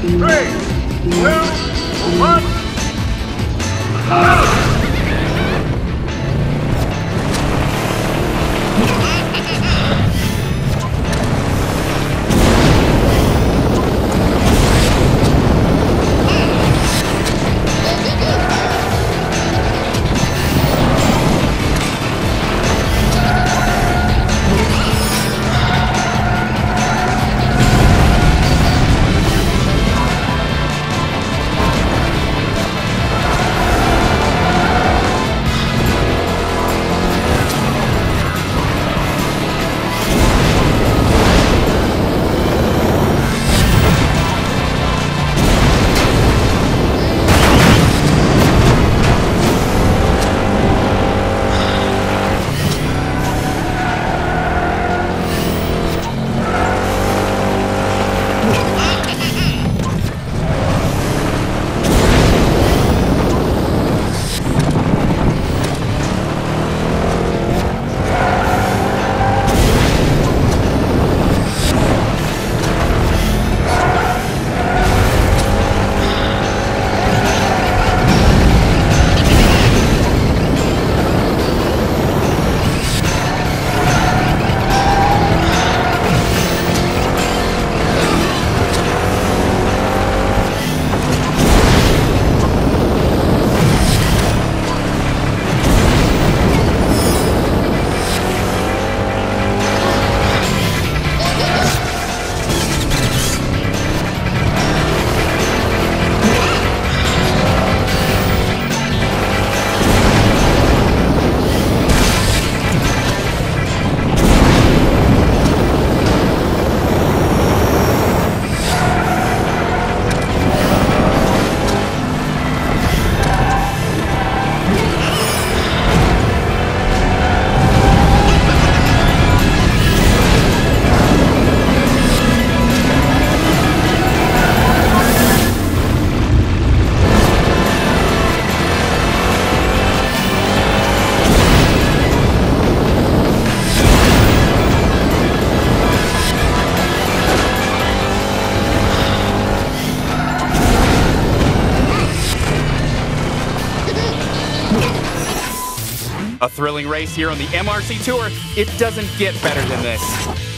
Three, two, A thrilling race here on the MRC Tour. It doesn't get better than this.